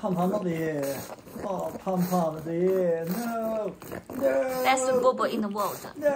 胖胖的的，哦，胖胖的的，no no。Best bubble in the world. No.